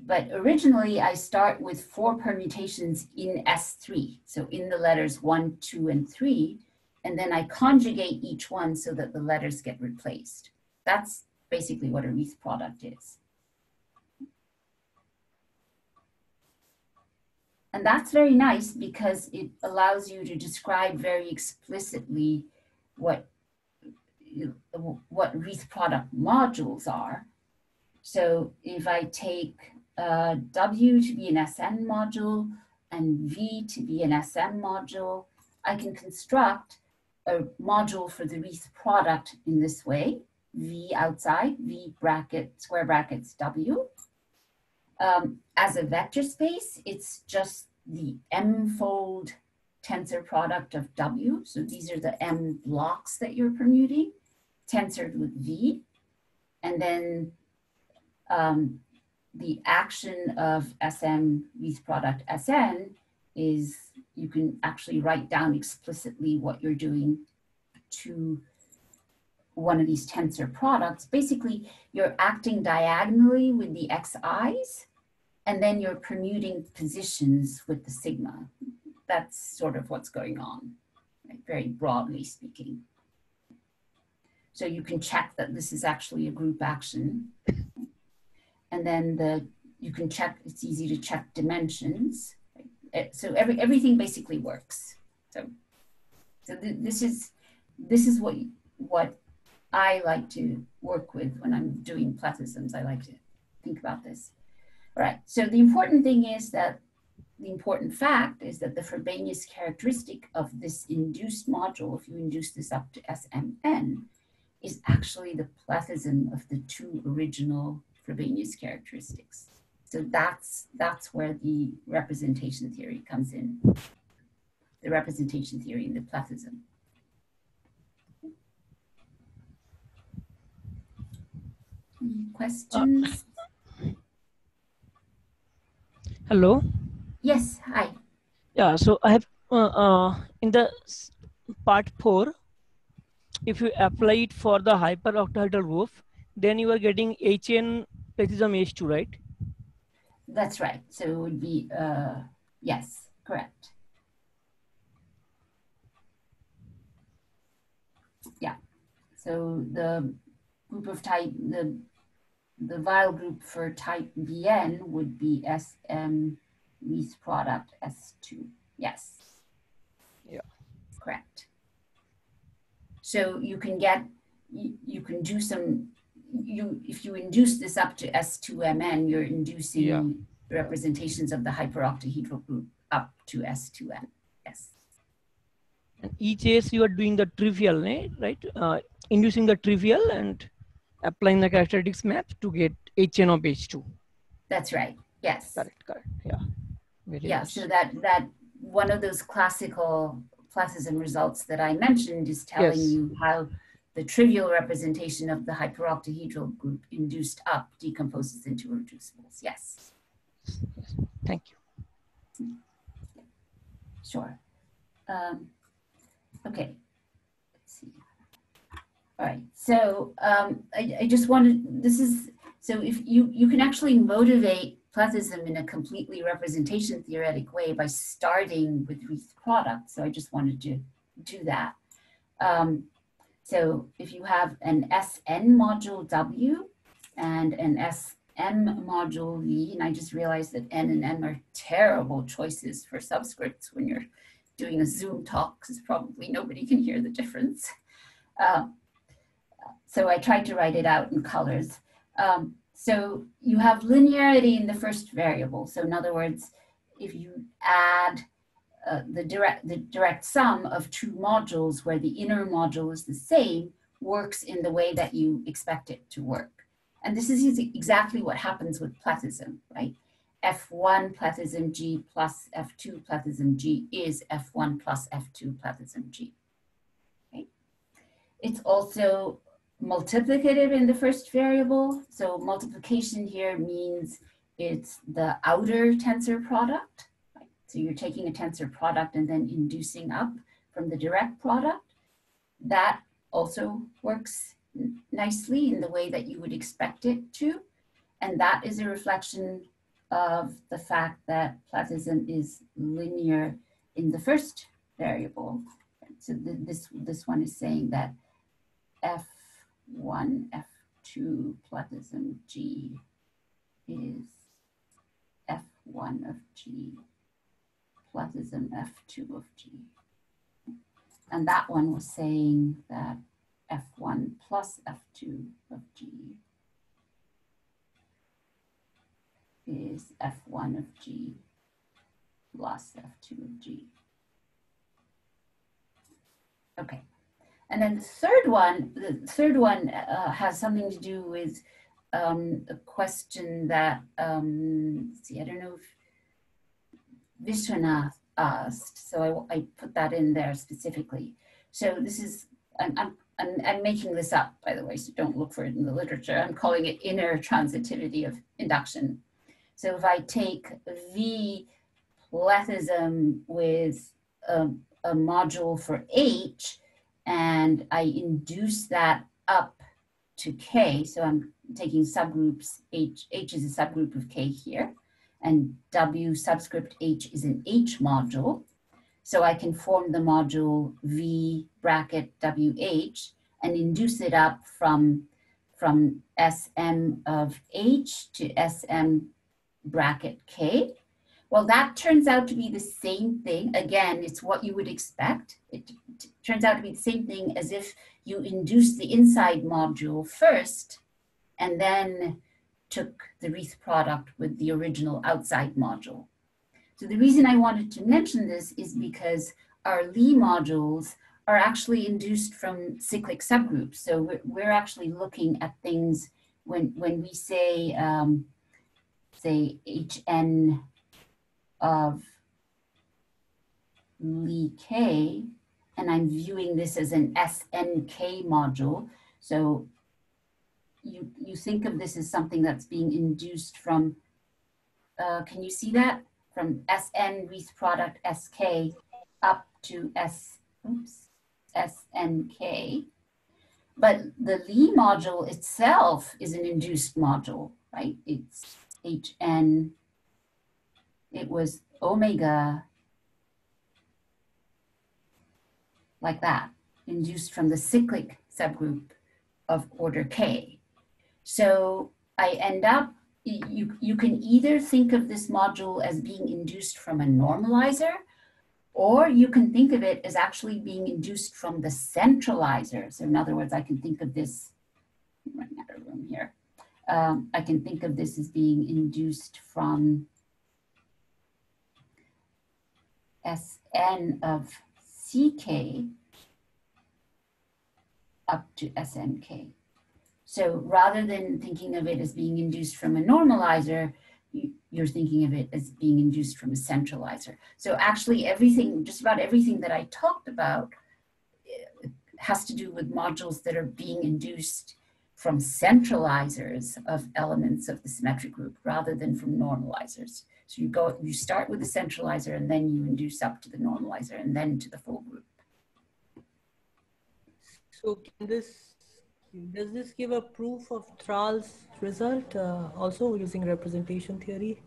But originally I start with four permutations in S3. So in the letters one, two, and three, and then I conjugate each one so that the letters get replaced. That's basically what a wreath product is. and that's very nice because it allows you to describe very explicitly what, what wreath product modules are. So if I take uh, W to be an SN module and V to be an SM module, I can construct a module for the wreath product in this way, V outside, V bracket, square brackets W. Um, as a vector space, it's just the M-fold tensor product of W. So these are the M blocks that you're permuting, tensored with V. And then um, the action of SM wreath product SN is you can actually write down explicitly what you're doing to one of these tensor products. Basically, you're acting diagonally with the xi's and then you're permuting positions with the sigma. That's sort of what's going on, right? very broadly speaking. So you can check that this is actually a group action. And then the you can check, it's easy to check dimensions. Eh, so every, everything basically works. So, so th this is this is what what I like to work with when I'm doing plethysms. I like to think about this. All right, so the important thing is that the important fact is that the Frobenius characteristic of this induced module, if you induce this up to SMN, is actually the plethysm of the two original Frobenius characteristics. So that's, that's where the representation theory comes in, the representation theory in the plethysm. Any questions? Hello. Yes, hi. Yeah, so I have uh, uh, in the part four, if you apply it for the hyperoctahedral roof, then you are getting HN plethysm H2, right? That's right. So it would be, uh, yes, correct. Yeah. So the group of type, the the Weyl group for type Bn would be SM least product S2. Yes. Yeah. Correct. So you can get, you, you can do some, you if you induce this up to S2Mn, you're inducing yeah. representations of the hyperoctahedral group up to S2n. Yes. And each case you are doing the trivial, right? Uh, inducing the trivial and applying the characteristics map to get HN of H2. That's right. Yes. Correct, correct. Yeah. Very yeah, nice. so that that one of those classical plethysm results that I mentioned is telling yes. you how the trivial representation of the hyperoctahedral group induced up decomposes into reducibles. Yes. Thank you. Sure. Um, okay. All right, so um, I, I, just wanted, this is, so if you, you can actually motivate plethysm in a completely representation theoretic way by starting with wreath products. So I just wanted to do that. Um, so if you have an SN module W and an SM module V, and I just realized that N and M are terrible choices for subscripts when you're doing a Zoom talk, because probably nobody can hear the difference. Uh, so I tried to write it out in colors. Um, so you have linearity in the first variable. So in other words, if you add uh, the, direct, the direct sum of two modules where the inner module is the same, works in the way that you expect it to work. And this is exactly what happens with plethysm, right? F1 plethysm G plus F2 plethysm G is F1 plus F2 plethysm G. Okay? It's also multiplicative in the first variable. So multiplication here means it's the outer tensor product. So you're taking a tensor product and then inducing up from the direct product. That also works nicely in the way that you would expect it to. And that is a reflection of the fact that plethysm is linear in the first variable. So this, this one is saying that f one F2 plethysm G is F1 of G plethysm F2 of G. And that one was saying that F1 plus F2 of G is F1 of G plus F2 of G. Okay. And then the third one, the third one uh, has something to do with um, a question that, um, see, I don't know if Vishwanath asked, so I, I put that in there specifically. So this is, I'm, I'm, I'm, I'm making this up, by the way, so don't look for it in the literature. I'm calling it inner transitivity of induction. So if I take V plethysm with a, a module for H, and I induce that up to K, so I'm taking subgroups, H, H is a subgroup of K here, and W subscript H is an H module. So I can form the module V bracket WH and induce it up from, from SM of H to SM bracket K. Well, that turns out to be the same thing. Again, it's what you would expect. It turns out to be the same thing as if you induce the inside module first and then took the wreath product with the original outside module. So the reason I wanted to mention this is because our Lie modules are actually induced from cyclic subgroups. So we're, we're actually looking at things when, when we say, um, say HN of Lie K, and I'm viewing this as an SNK module. So you, you think of this as something that's being induced from, uh, can you see that? From SN wreath product SK up to S, oops, SNK. But the Lie module itself is an induced module, right? It's HN, it was omega like that, induced from the cyclic subgroup of order K. So I end up, you, you can either think of this module as being induced from a normalizer, or you can think of it as actually being induced from the centralizer. So in other words, I can think of this, I'm running out of room here. Um, I can think of this as being induced from Sn of Ck up to Snk. So rather than thinking of it as being induced from a normalizer, you're thinking of it as being induced from a centralizer. So actually everything, just about everything that I talked about eh, has to do with modules that are being induced from centralizers of elements of the symmetric group rather than from normalizers. So you go, you start with the centralizer and then you induce up to the normalizer and then to the full group. So can this, does this give a proof of Thrall's result uh, also using representation theory?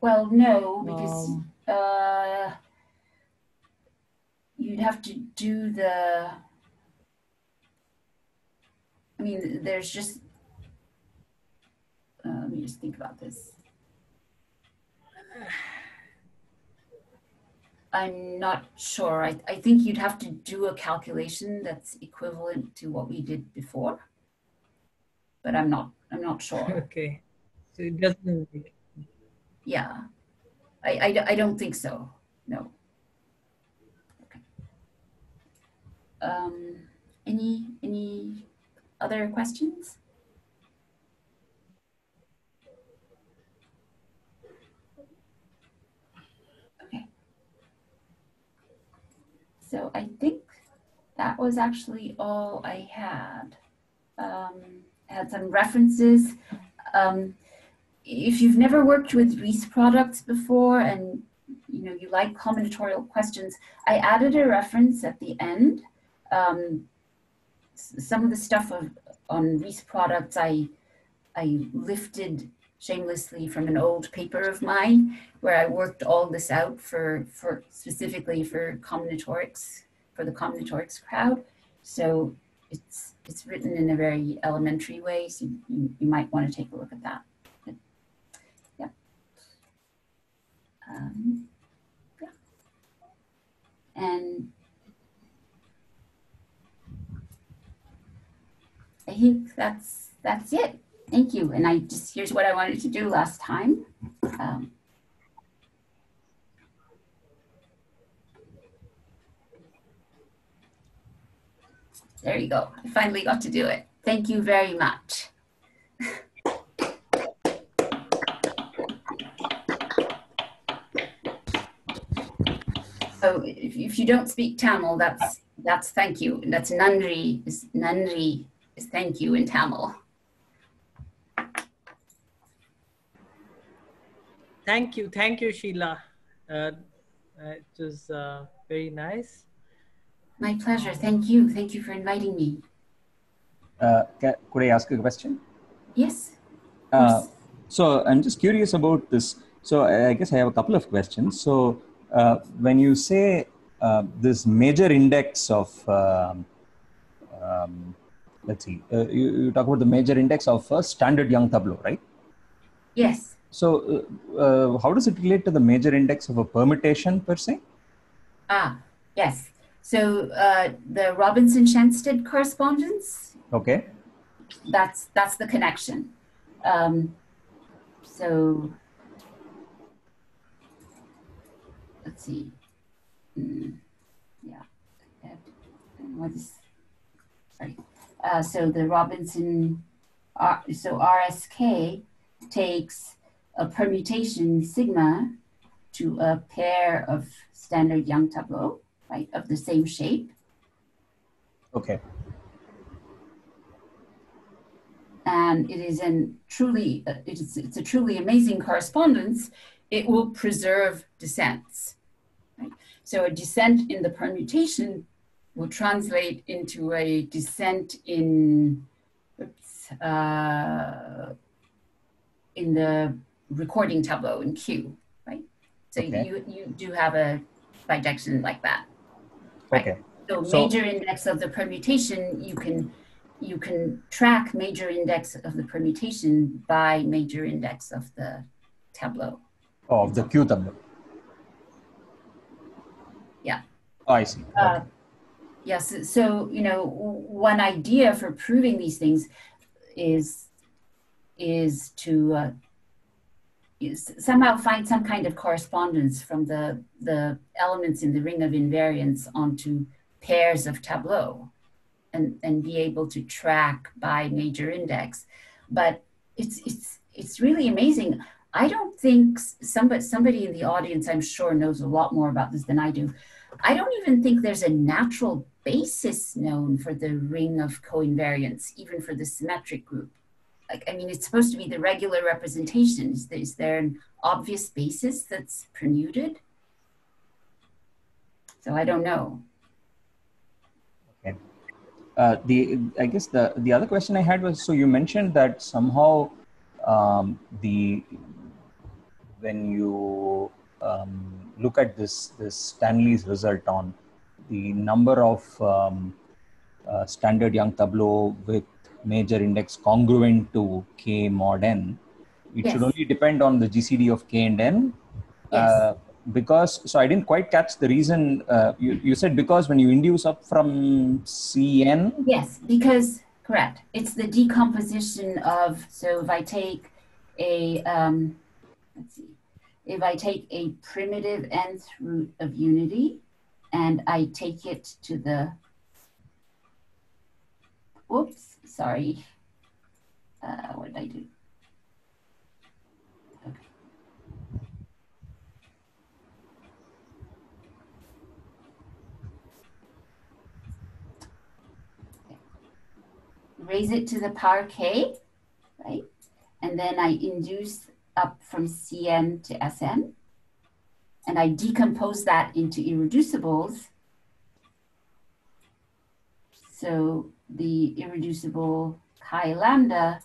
Well, no, because um, uh, you'd have to do the, I mean, there's just, uh, let me just think about this. I'm not sure. I, I think you'd have to do a calculation that's equivalent to what we did before, but I'm not. I'm not sure. Okay, so it doesn't. Yeah, I, I, I don't think so. No. Okay. Um, any any other questions? So I think that was actually all I had. Um, had some references. Um, if you've never worked with wreath products before and you know you like combinatorial questions, I added a reference at the end. Um, some of the stuff of, on wreath products I I lifted shamelessly from an old paper of mine where I worked all this out for, for specifically for combinatorics, for the combinatorics crowd. So it's, it's written in a very elementary way, so you, you might want to take a look at that. Yeah. Um, yeah. And I think that's that's it. Thank you. And I just here's what I wanted to do last time. Um, there you go. I finally got to do it. Thank you very much. So if, if you don't speak Tamil, that's that's thank you. That's nandri is nandri is thank you in Tamil. Thank you, thank you, Sheila. Uh, uh, it was uh, very nice. My pleasure. Thank you. Thank you for inviting me. Uh, ca- could I ask a question? Yes. Uh, so I'm just curious about this. So I I guess I have a couple of questions. So uh, when you say uh, this major index of, um, um, let's see, uh, you, you talk about the major index of a standard Young tableau, right? Yes. So uh, uh, how does it relate to the major index of a permutation per se? Ah, yes. So uh, the Robinson Schensted correspondence, Okay. that's that's the connection. Um, so let's see. Mm, yeah. What is sorry? Uh, so the Robinson, so RSK takes a permutation sigma to a pair of standard Young tableau, right, of the same shape. Okay. and it is an truly uh, it is it's a truly amazing correspondence it will preserve descents right? so a descent in the permutation will translate into a descent in oops, uh, in the recording tableau in q right so Okay. you you do have a bijection like that Right. Okay. so So- major index of the permutation, you can you can track major index of the permutation by major index of the tableau. Oh, of the Q tableau. Yeah. Oh, I see. Uh, yes, so you know one idea for proving these things is is to uh, somehow find some kind of correspondence from the the elements in the ring of invariance onto pairs of tableau and and be able to track by major index. But it's it's it's really amazing. I don't think somebody somebody in the audience i'm sure knows a lot more about this than i do. I don't even think there's a natural basis known for the ring of coinvariants even for the symmetric group like i mean it's supposed to be the regular representation. Is there, is there an obvious basis that's permuted so i don't know. Uh, the I guess the the other question I had was so you mentioned that somehow um, the when you um, look at this this Stanley's result on the number of um, uh, standard Young tableau with major index congruent to K mod n, it should only depend on the GCD of K and n. Yes. Uh, because so I didn't quite catch the reason uh, you, you said because when you induce up from Cn Yes, because correct. It's the decomposition of. So if I take a um, let's see, if I take a primitive nth root of unity, and I take it to the. Whoops! Sorry. Uh, what did I do? Raise it to the power k, right? And then I induce up from Cn to Sn. And I decompose that into irreducibles. So the irreducible chi lambda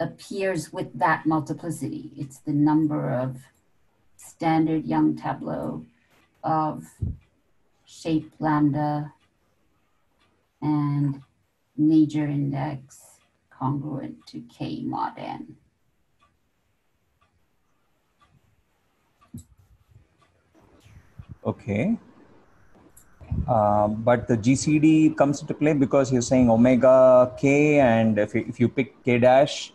appears with that multiplicity. It's the number of standard Young tableau of shape lambda and major index congruent to K mod n. Okay. Uh, but the GCD comes into play because you're saying omega k, and if you, if you pick k dash,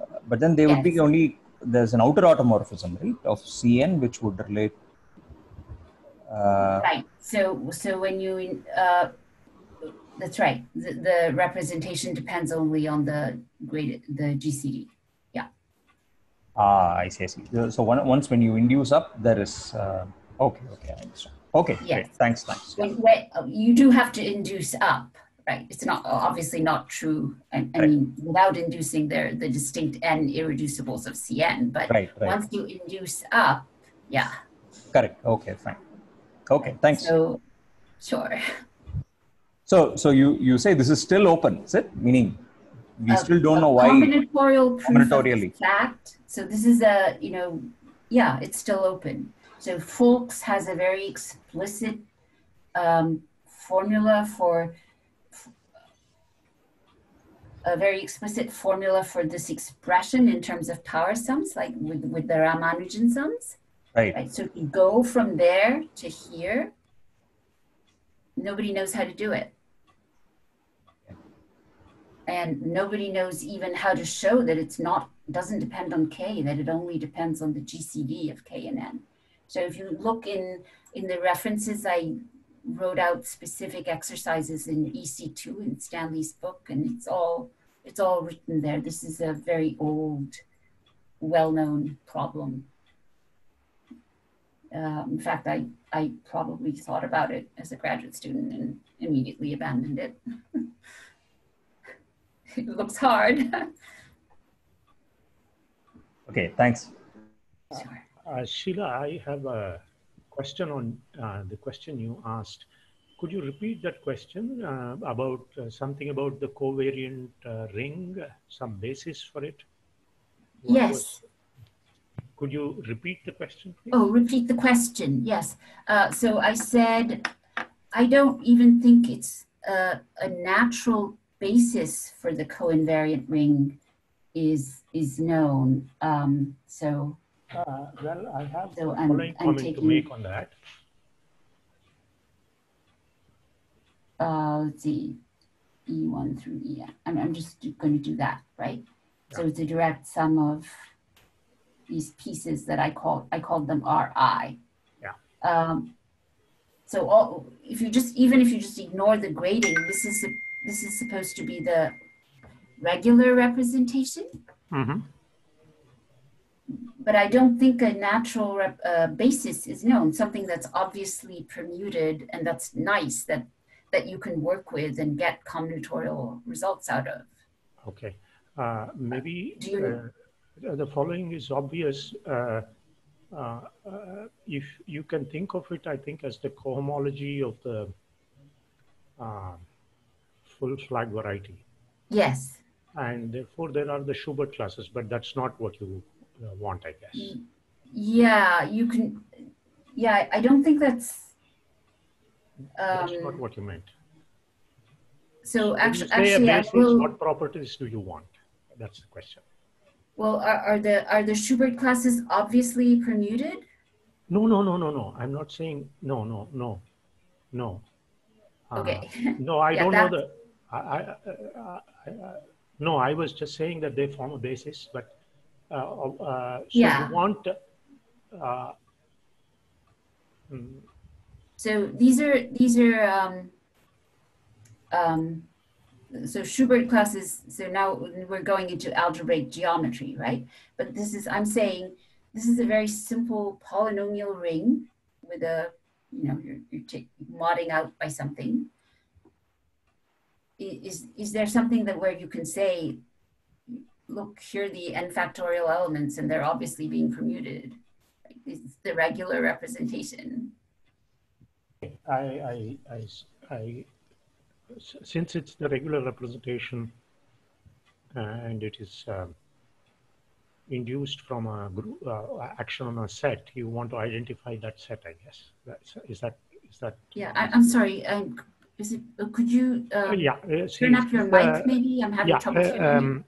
uh, but then they would be only there's an outer automorphism, right, of Cn which would relate. Uh, Right. So so when you uh, that's right. The, the representation depends only on the grade the GCD. Yeah. Ah, I see, I see. So one, once when you induce up, there is uh, okay, okay, I understand. Okay, Yes. great. Thanks, thanks. When, when, uh, you do have to induce up, right? It's not uh, obviously not true. I, I Right. mean, without inducing there the distinct n irreducibles of Cn, but Right, right. once you induce up, yeah. Correct. Okay, fine. Okay, thanks. So, sure. So, so you you say this is still open, is it? Meaning, we A- still don't know why. Combinatorial proof of Combinatorially. fact. So this is a, you know, yeah, it's still open. So Foulkes has a very explicit um, formula for a very explicit formula for this expression in terms of power sums, like with, with the Ramanujan sums. Right. Right. So if you go from there to here, nobody knows how to do it. And nobody knows even how to show that it's not, doesn't depend on K, that it only depends on the GCD of K and N. So if you look in, in the references, I wrote out specific exercises in EC2 in Stanley's book, and it's all, it's all written there. This is a very old, well-known problem. Uh, in fact, I, I probably thought about it as a graduate student and immediately abandoned it. it looks hard. Okay, thanks. sure. Uh, Sheila, I have a question on uh, the question you asked. Could you repeat that question uh, about uh, something about the co-invariant uh, ring, some basis for it? What Yes. was- could you repeat the question, please? Oh, repeat the question. Yes. Uh, so I said, I don't even think it's a, a natural basis for the co-invariant ring is is known. Um, so Uh, well, I have So I'm- following I'm comment to taking- make on that. uh, let's see, E1 through EN. I'm, I'm just going to do that, right? So it's a direct sum of these pieces that I call, I called them RI. Yeah. Um, so all, if you just, even if you just ignore the grading, this is, this is supposed to be the regular representation, Mhm. But I don't think a natural rep, uh, basis is known, something that's obviously permuted and that's nice, that, that you can work with and get combinatorial results out of. Okay. Uh, maybe Do you- uh, the following is obvious. Uh, uh, uh, if you can think of it, I think, as the cohomology of the uh, full flag variety. Yes. And therefore, there are the Schubert classes, but that's not what you want, I guess. Yeah, you can, yeah, I- don't think that's, That's not um, what you meant. so actually, actually, I will, what properties do you want? That's the question. well, are, are the, are the Schubert classes obviously permuted? No, no, no, no, no. I'm not saying no, no, no, no. Uh, Okay. No, I Yeah, don't know that's- the. I, I, I, I, I, no, I was just saying that they form a basis, but uh, uh, so Yeah. you want. Uh, mm, So these are, these are, um, um, so Schubert classes, so now we're going into algebraic geometry, right? But this is, I'm saying, this is a very simple polynomial ring with a, you know, you're, you're modding out by something. Is, is there something that where you can say, look, here the n factorial elements and they're obviously being permuted? Like, It's the regular representation. I, I, I, since it's the regular representation uh, and it is um, induced from a group uh, action on a set, you want to identify that set, I guess. That's, is that is that? Yeah, I, I'm sorry. Um, is it? uh, Could you um, yeah. uh, turn up your uh, mic? Maybe I'm having yeah, trouble uh, hearing. you. um,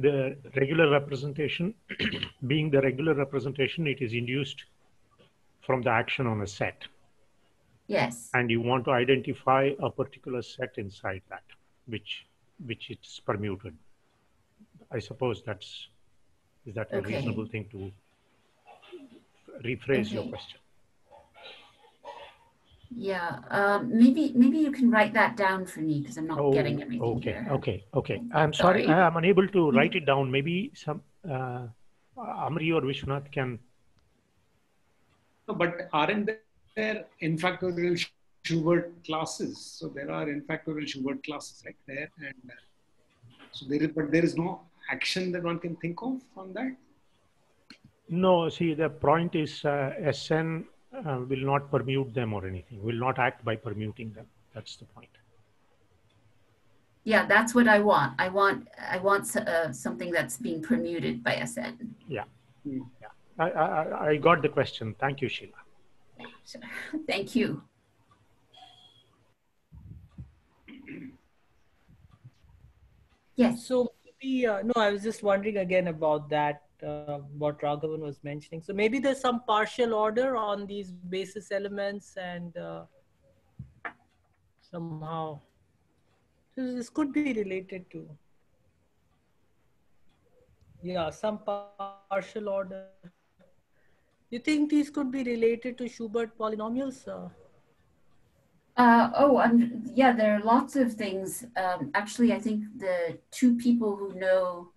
the regular representation, being the regular representation, it is induced from the action on a set. Yes. and you want to identify a particular set inside that, which which it's permuted. I suppose that's is that a Okay. reasonable thing to rephrase your question? Yeah. Um, maybe maybe you can write that down for me because I'm not getting everything Oh, okay, here. okay, okay. I'm sorry, Sorry. I'm unable to write it down. Maybe some uh, Amri or Vishwanath can. No, but aren't there in factorial Schubert classes? So there are in factorial Schubert classes right there, and uh, so there is, but there is no action that one can think of on that. No, see, the point is uh, SN uh, will not permute them or anything. Will not act by permuting them. That's the point. Yeah, that's what I want. I want I want uh, something that's being permuted by SN. I, I, I got the question. Thank you, Sheila. Thank you. Yes. So maybe, uh, no, I was just wondering again about that, uh, what Raghavan was mentioning. So maybe there's some partial order on these basis elements and uh, somehow this this could be related to, yeah, some partial order. You think these could be related to Schubert polynomials? Uh, oh, yeah, there are lots of things. Um, actually, I think the two people who know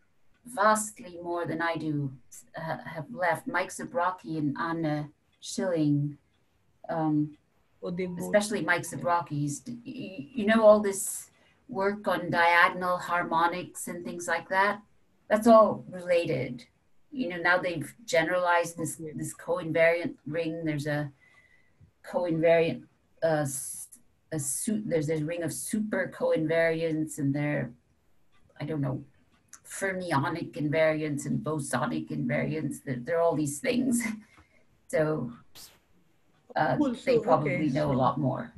vastly more than I do uh, have left Mike Zabrocki and Anne Schilling. Um, especially Mike Zabrocki's. You, you know all this work on diagonal harmonics and things like that. That's all related. You know now they've generalized this this co-invariant ring. There's a co-invariant uh, a suit. There's a ring of super co-invariants, and there, I don't know, fermionic invariants and bosonic invariants. There, there are all these things. So uh, Cool, they so, probably okay, know a lot more.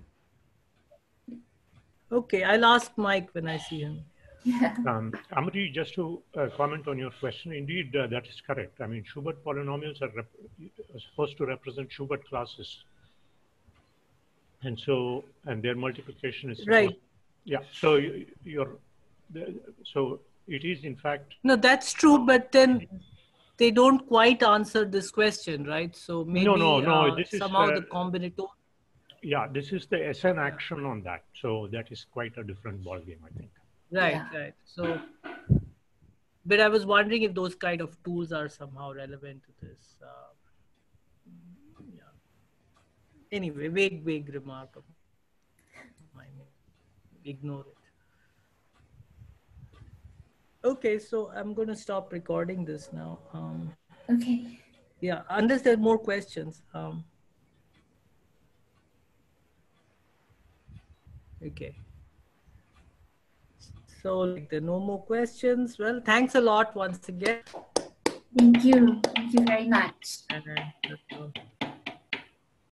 Okay, I'll ask Mike when I see him. Yeah. Um, Amri, just to uh, comment on your question, indeed, uh, that is correct. I mean, Schubert polynomials are, rep- are supposed to represent Schubert classes. And so, and their multiplication is. supposed- Right. Yeah, so you- you're, so it is in fact, No, that's true, but then they don't quite answer this question, right? So maybe no, no, uh, this is, somehow uh, the combinator. yeah, this is the SN action on that. So that is quite a different ball game I think. Right, Yeah. right. So, but I was wondering if those kind of tools are somehow relevant to this. Uh, yeah. Anyway, vague, vague remark. of mine. Ignore it. Okay, so I'm going to stop recording this now. Um, Okay. yeah, unless there are more questions. Um, okay. So like there are no more questions. Well, thanks a lot once again. Thank you. Thank you very much. Uh,